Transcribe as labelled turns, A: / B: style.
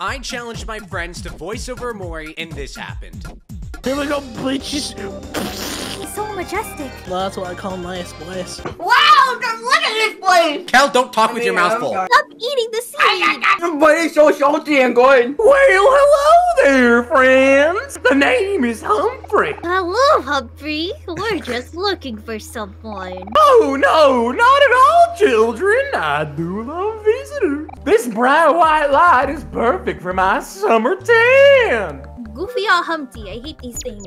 A: I challenged my friends to voice over Omori, and this happened.
B: Here we go, bitches.
C: He's so majestic.
B: Well, that's what I call nice blast.
D: Wow, just look at this place!
A: Kel, don't talk with your mouth
D: I'm
A: full.
C: Stop eating the seed.
D: But it's so salty and good.
E: Well, hello there, friends. The name is Humphrey.
C: Hello, Humphrey. We're just looking for someone.
E: Oh, no, not at all, children. I do love visitors. This bright white light is perfect for my summer tan.
C: Goofy or Humpty, I hate these things.